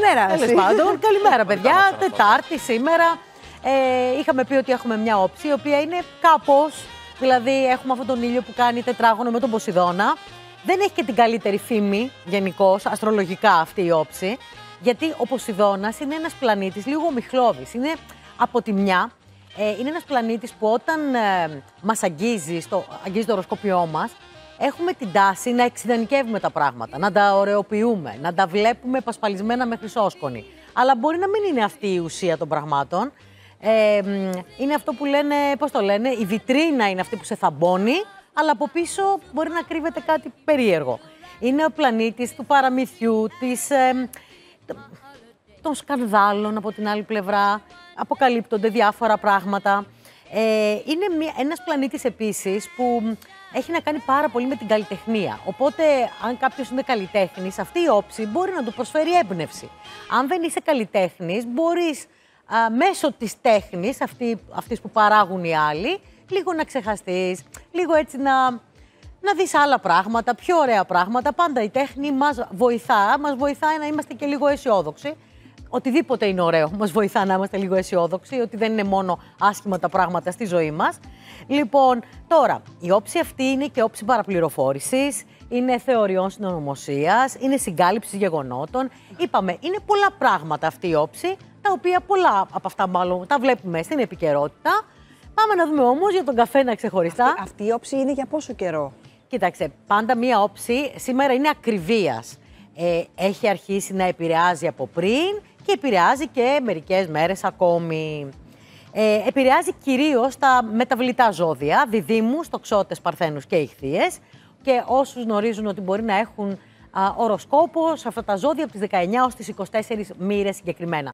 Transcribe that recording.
καλημέρα. Τέλος εσύ. πάντων, καλημέρα, παιδιά. Τετάρτη σήμερα. Ε, είχαμε πει ότι έχουμε μια όψη, η οποία είναι κάπως. Δηλαδή, έχουμε αυτόν τον ήλιο που κάνει τετράγωνο με τον Ποσειδώνα. Δεν έχει και την καλύτερη φήμη γενικώς, αστρολογικά αυτή η όψη. Γιατί ο Ποσειδώνας είναι ένας πλανήτης λίγο μιχλώδης. Είναι από τη μια, ε, είναι ένας πλανήτης που όταν ε, μας αγγίζει, στο, αγγίζει το οροσκόπιό μας, έχουμε την τάση να εξειδανικεύουμε τα πράγματα, να τα ωρεοποιούμε, να τα βλέπουμε πασπαλισμένα με χρυσόσκονη. Αλλά μπορεί να μην είναι αυτή η ουσία των πραγμάτων. Ε, μ, είναι αυτό που λένε, πώς το λένε, η βιτρίνα είναι αυτή που σε θαμπώνει, αλλά από πίσω μπορεί να κρύβεται κάτι περίεργο. Είναι ο πλανήτης του παραμυθιού, της, ε, των σκανδάλων από την άλλη πλευρά, αποκαλύπτονται διάφορα πράγματα. Ε, είναι μια, ένας πλανήτης επίσης που έχει να κάνει πάρα πολύ με την καλλιτεχνία. Οπότε, αν κάποιος είναι καλλιτέχνης, αυτή η όψη μπορεί να του προσφέρει έμπνευση. Αν δεν είσαι καλλιτέχνης, μπορείς α, μέσω της τέχνης, αυτή, αυτής που παράγουν οι άλλοι, λίγο να ξεχαστείς, λίγο έτσι να, να δεις άλλα πράγματα, πιο ωραία πράγματα. Πάντα η τέχνη μας βοηθά, μας βοηθάει να είμαστε και λίγο αισιόδοξοι. Οτιδήποτε είναι ωραίο, μας βοηθά να είμαστε λίγο αισιόδοξοι, ότι δεν είναι μόνο άσχημα τα πράγματα στη ζωή μας. Λοιπόν, τώρα, η όψη αυτή είναι και όψη παραπληροφόρησης, είναι θεωριών συνωμοσίας, είναι συγκάλυψης γεγονότων. Είπαμε, είναι πολλά πράγματα αυτή η όψη, τα οποία πολλά από αυτά μάλλον τα βλέπουμε στην επικαιρότητα. Πάμε να δούμε όμως για τον καφένα ξεχωριστά. Αυτή η όψη είναι για πόσο καιρό; Κοίταξε, πάντα μία όψη σήμερα είναι ακριβίας. Ε, έχει αρχίσει να επηρεάζει από πριν και επηρεάζει και μερικές μέρες ακόμη. Ε, επηρεάζει κυρίως τα μεταβλητά ζώδια, διδήμους, τοξότες, παρθένους και ηχθείες και όσους γνωρίζουν ότι μπορεί να έχουν α, οροσκόπο σε αυτά τα ζώδια από τις 19 ως τις 24 μοίρες συγκεκριμένα.